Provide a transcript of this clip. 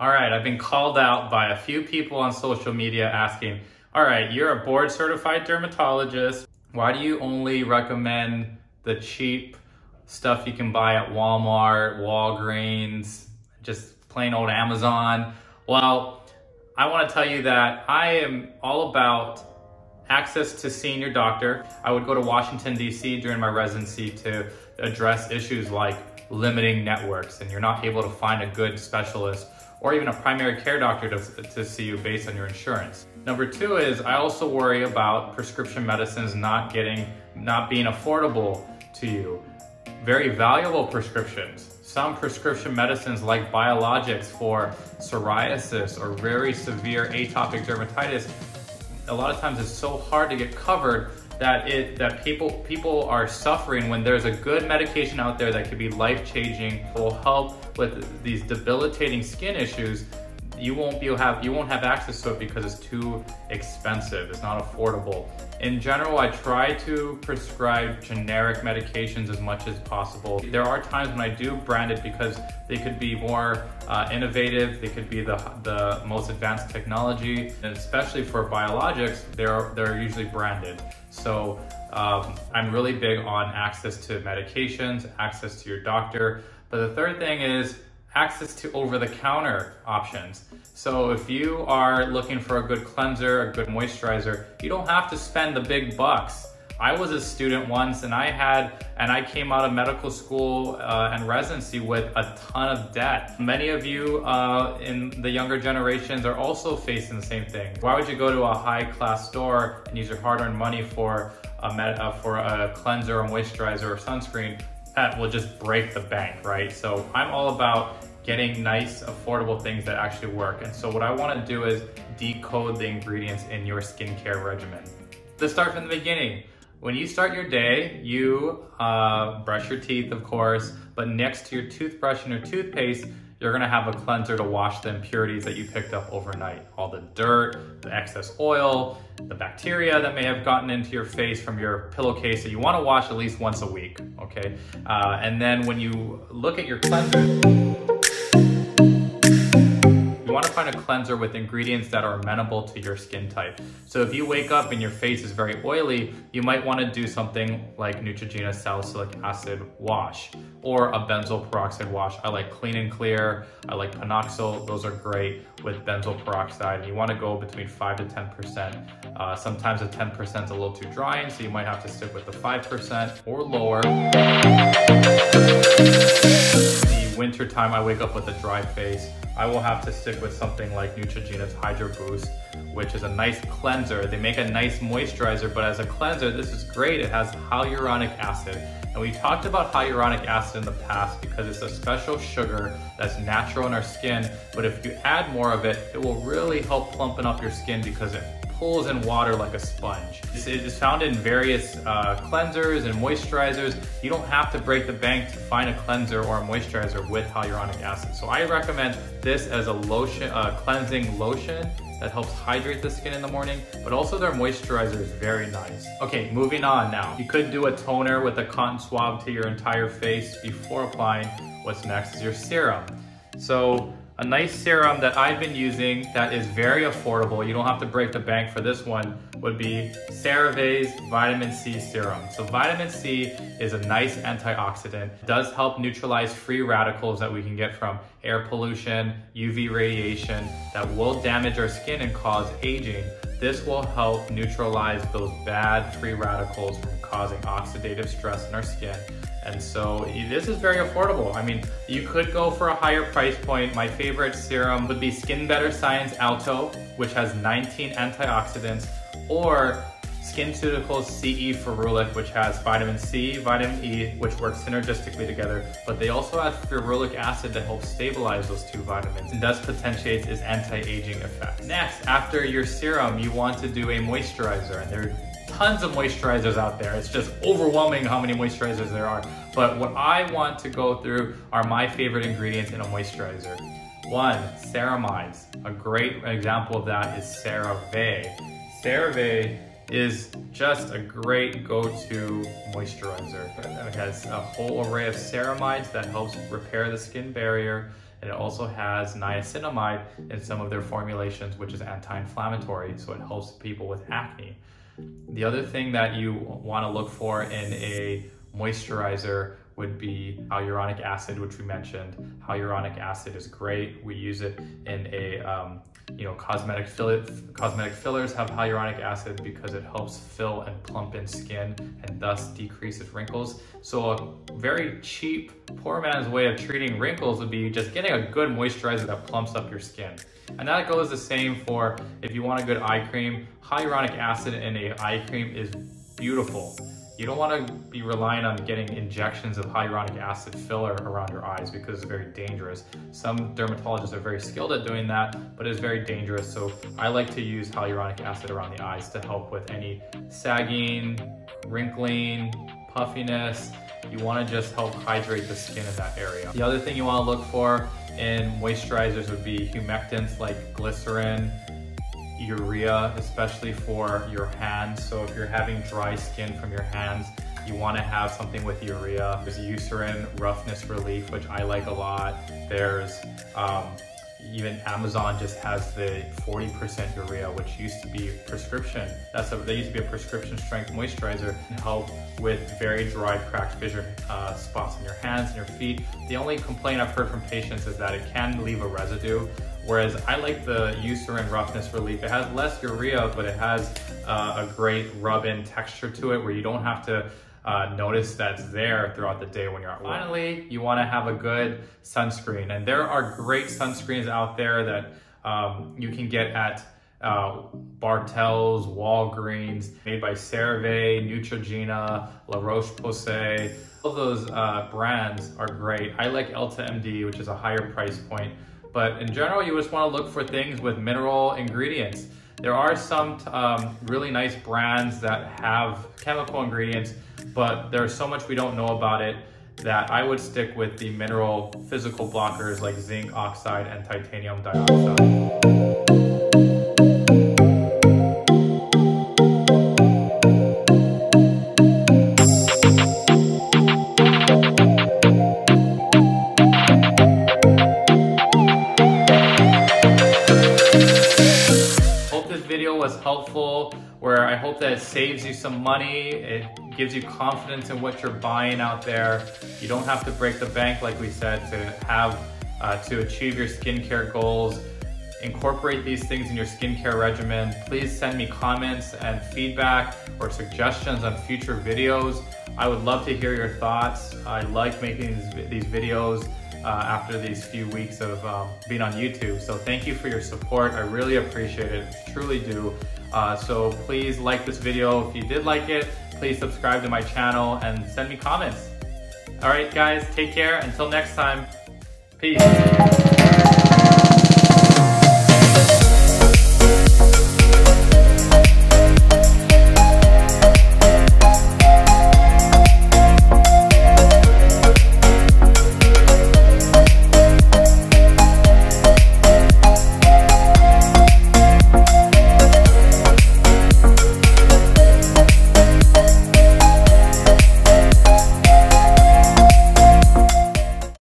All right, I've been called out by a few people on social media asking, all right, you're a board certified dermatologist. Why do you only recommend the cheap stuff you can buy at Walmart, Walgreens, just plain old Amazon? Well, I want to tell you that I am all about access to seeing your doctor. I would go to Washington, D.C. during my residency to address issues like limiting networks and you're not able to find a good specialist or even a primary care doctor to, to see you based on your insurance. Number two is I also worry about prescription medicines not getting, not being affordable to you. Very valuable prescriptions. Some prescription medicines like biologics for psoriasis or very severe atopic dermatitis, a lot of times it's so hard to get covered that it that people people are suffering when there's a good medication out there that could be life-changing will help with these debilitating skin issues you won't be have you won't have access to it because it's too expensive. It's not affordable in general i try to prescribe generic medications as much as possible. There are times when i do brand it because they could be more uh, innovative they could be the the most advanced technology and especially for biologics they're they're usually branded. So um, i'm really big on access to medications access to your doctor. But the third thing is access to over-the-counter options. So if you are looking for a good cleanser, a good moisturizer, you don't have to spend the big bucks. I was a student once and I had, and I came out of medical school uh, and residency with a ton of debt. Many of you uh, in the younger generations are also facing the same thing. Why would you go to a high class store and use your hard earned money for a, uh, for a cleanser or moisturizer or sunscreen that will just break the bank, right? So I'm all about getting nice, affordable things that actually work. And so what I wanna do is decode the ingredients in your skincare regimen. Let's start from the beginning. When you start your day, you uh, brush your teeth, of course, but next to your toothbrush and your toothpaste, you're gonna have a cleanser to wash the impurities that you picked up overnight. All the dirt, the excess oil, the bacteria that may have gotten into your face from your pillowcase that you wanna wash at least once a week, okay? Uh, and then when you look at your cleanser, find a cleanser with ingredients that are amenable to your skin type. So if you wake up and your face is very oily, you might want to do something like Neutrogena salicylic acid wash or a benzoyl peroxide wash. I like Clean and Clear, I like Panoxyl, those are great with benzoyl peroxide. You want to go between 5 to 10%. Uh, sometimes the 10% is a little too drying, so you might have to stick with the 5% or lower winter time I wake up with a dry face, I will have to stick with something like Neutrogena's Hydro Boost, which is a nice cleanser. They make a nice moisturizer, but as a cleanser, this is great. It has hyaluronic acid. And we talked about hyaluronic acid in the past because it's a special sugar that's natural in our skin, but if you add more of it, it will really help plumpen up your skin because it pulls in water like a sponge. It is found in various uh, cleansers and moisturizers. You don't have to break the bank to find a cleanser or a moisturizer with hyaluronic acid. So I recommend this as a lotion, uh, cleansing lotion that helps hydrate the skin in the morning, but also their moisturizer is very nice. Okay, moving on now. You could do a toner with a cotton swab to your entire face before applying. What's next is your serum. So a nice serum that I've been using that is very affordable, you don't have to break the bank for this one, would be CeraVe's Vitamin C Serum. So vitamin C is a nice antioxidant. It does help neutralize free radicals that we can get from air pollution, UV radiation that will damage our skin and cause aging. This will help neutralize those bad free radicals from causing oxidative stress in our skin and so this is very affordable. I mean, you could go for a higher price point. My favorite serum would be Skin Better Science Alto, which has 19 antioxidants, or SkinCeuticals CE Ferulic, which has vitamin C, vitamin E, which work synergistically together, but they also have ferulic acid that helps stabilize those two vitamins and thus potentiates its anti-aging effect. Next, after your serum, you want to do a moisturizer, and there are tons of moisturizers out there. It's just overwhelming how many moisturizers there are. But what I want to go through are my favorite ingredients in a moisturizer. One, ceramides. A great example of that is CeraVe. CeraVe is just a great go-to moisturizer. It has a whole array of ceramides that helps repair the skin barrier. and it also has niacinamide in some of their formulations, which is anti-inflammatory, so it helps people with acne. The other thing that you want to look for in a moisturizer would be hyaluronic acid, which we mentioned. Hyaluronic acid is great. We use it in a, um, you know, cosmetic, fill cosmetic fillers have hyaluronic acid because it helps fill and plump in skin and thus decreases wrinkles. So a very cheap, poor man's way of treating wrinkles would be just getting a good moisturizer that plumps up your skin. And that goes the same for if you want a good eye cream, hyaluronic acid in a eye cream is beautiful. You don't want to be relying on getting injections of hyaluronic acid filler around your eyes because it's very dangerous. Some dermatologists are very skilled at doing that, but it's very dangerous. So I like to use hyaluronic acid around the eyes to help with any sagging, wrinkling, puffiness. You want to just help hydrate the skin in that area. The other thing you want to look for in moisturizers would be humectants like glycerin, urea, especially for your hands. So if you're having dry skin from your hands, you wanna have something with urea. There's Eucerin Roughness Relief, which I like a lot. There's um, even Amazon just has the 40% urea, which used to be prescription. That's a, they used to be a prescription strength moisturizer to help with very dry, cracked fissure uh, spots in your hands and your feet. The only complaint I've heard from patients is that it can leave a residue. Whereas I like the Eucerin Roughness Relief. It has less urea, but it has uh, a great rub-in texture to it where you don't have to uh, notice that's there throughout the day when you're at work. Finally, you wanna have a good sunscreen. And there are great sunscreens out there that um, you can get at uh, Bartell's, Walgreens, made by CeraVe, Neutrogena, La Roche-Posay. All those uh, brands are great. I like Elta MD, which is a higher price point. But in general, you just wanna look for things with mineral ingredients. There are some um, really nice brands that have chemical ingredients but there's so much we don't know about it that I would stick with the mineral physical blockers like zinc oxide and titanium dioxide. Saves you some money. It gives you confidence in what you're buying out there. You don't have to break the bank, like we said, to have, uh, to achieve your skincare goals. Incorporate these things in your skincare regimen. Please send me comments and feedback or suggestions on future videos. I would love to hear your thoughts. I like making these videos uh, after these few weeks of um, being on YouTube. So thank you for your support. I really appreciate it, truly do. Uh, so please like this video. If you did like it, please subscribe to my channel and send me comments. All right, guys, take care. Until next time, peace.